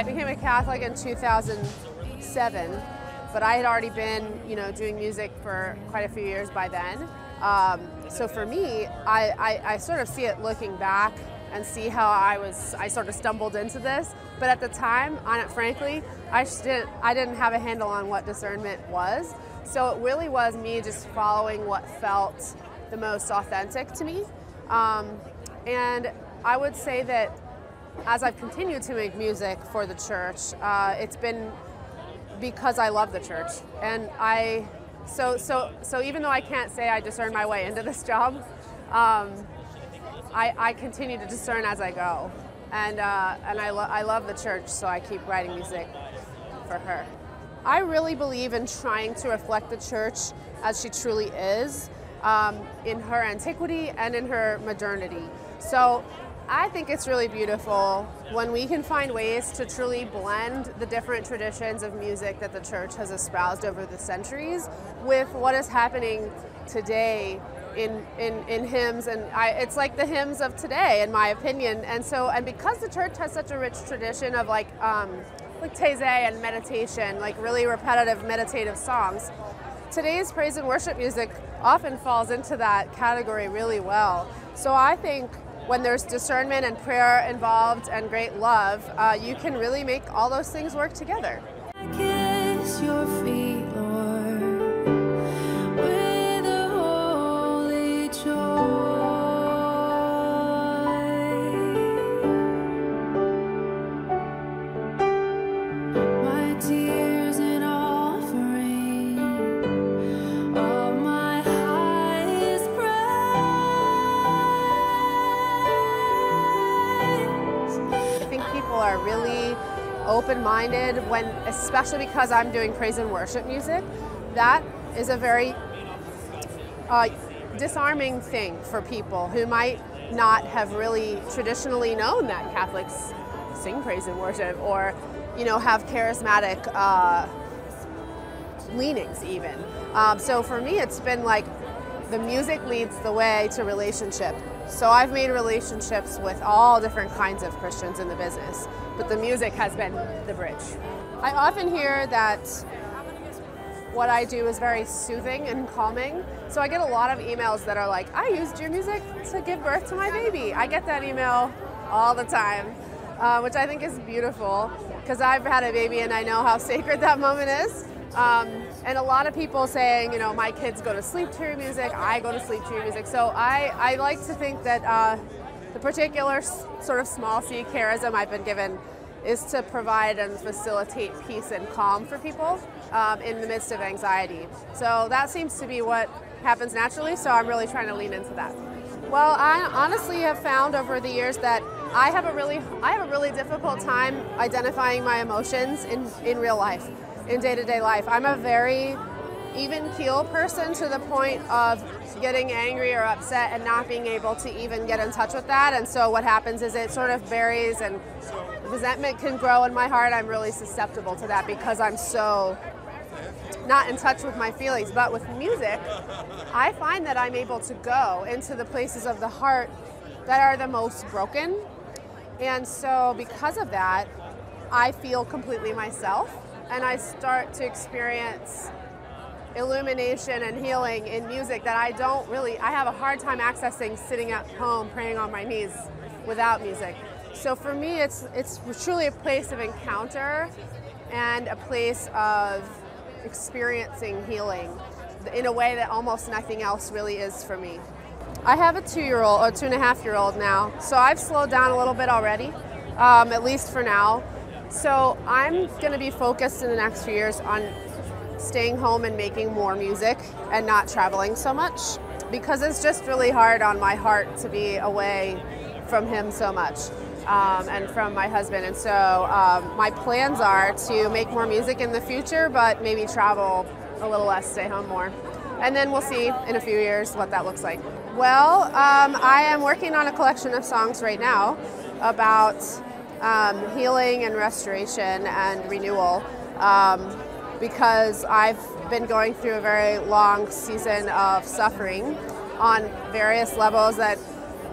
I became a Catholic in 2007, but I had already been, you know, doing music for quite a few years by then. Um, so for me, I, I, I sort of see it looking back and see how I was, I sort of stumbled into this. But at the time, on it, frankly, I just didn't, I didn't have a handle on what discernment was. So it really was me just following what felt the most authentic to me. Um, and I would say that as I've continued to make music for the church, uh, it's been because I love the church. And I, so, so, so even though I can't say I discern my way into this job, um, I, I continue to discern as I go. And, uh, and I, lo- I love the church, so I keep writing music for her. I really believe in trying to reflect the church as she truly is um, in her antiquity and in her modernity. So I think it's really beautiful when we can find ways to truly blend the different traditions of music that the church has espoused over the centuries with what is happening today in, in, in hymns. And I, it's like the hymns of today in my opinion. And so and because the church has such a rich tradition of like um, like taizé and meditation like really repetitive meditative songs today's praise and worship music often falls into that category really well. So I think when there's discernment and prayer involved and great love uh, you can really make all those things work together open-minded when especially because I'm doing praise and worship music that is a very uh, disarming thing for people who might not have really traditionally known that Catholics sing praise and worship or you know have charismatic uh, leanings even. Um, so for me it's been like the music leads the way to relationship so I've made relationships with all different kinds of Christians in the business, but the music has been the bridge. I often hear that what I do is very soothing and calming. So I get a lot of emails that are like, I used your music to give birth to my baby. I get that email all the time, uh, which I think is beautiful because I've had a baby and I know how sacred that moment is. Um, and a lot of people saying, you know, my kids go to sleep to your music, I go to sleep to your music. So I, I like to think that uh, the particular sort of small c charism I've been given is to provide and facilitate peace and calm for people um, in the midst of anxiety. So that seems to be what happens naturally, so I'm really trying to lean into that. Well, I honestly have found over the years that I have a really, I have a really difficult time identifying my emotions in, in real life in day to day life. I'm a very even keel person to the point of getting angry or upset and not being able to even get in touch with that. And so what happens is it sort of buries and resentment can grow in my heart. I'm really susceptible to that because I'm so not in touch with my feelings. But with music, I find that I'm able to go into the places of the heart that are the most broken. And so because of that, I feel completely myself and I start to experience illumination and healing in music that I don't really, I have a hard time accessing sitting at home praying on my knees without music. So for me, it's, it's truly a place of encounter and a place of experiencing healing in a way that almost nothing else really is for me. I have a two-year-old, or two and a half year old now, so I've slowed down a little bit already, um, at least for now. So I'm going to be focused in the next few years on staying home and making more music and not traveling so much because it's just really hard on my heart to be away from him so much um, and from my husband. And so um, my plans are to make more music in the future, but maybe travel a little less, stay home more. And then we'll see in a few years what that looks like. Well, um, I am working on a collection of songs right now about um, healing and restoration and renewal um, because I've been going through a very long season of suffering on various levels that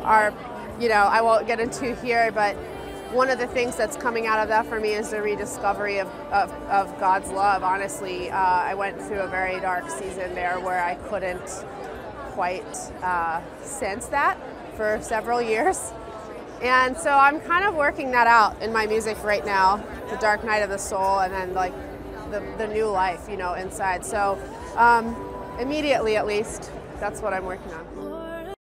are, you know, I won't get into here, but one of the things that's coming out of that for me is the rediscovery of, of, of God's love. Honestly, uh, I went through a very dark season there where I couldn't quite uh, sense that for several years. And so I'm kind of working that out in my music right now, the dark night of the soul, and then like the, the new life, you know, inside. So um, immediately at least, that's what I'm working on.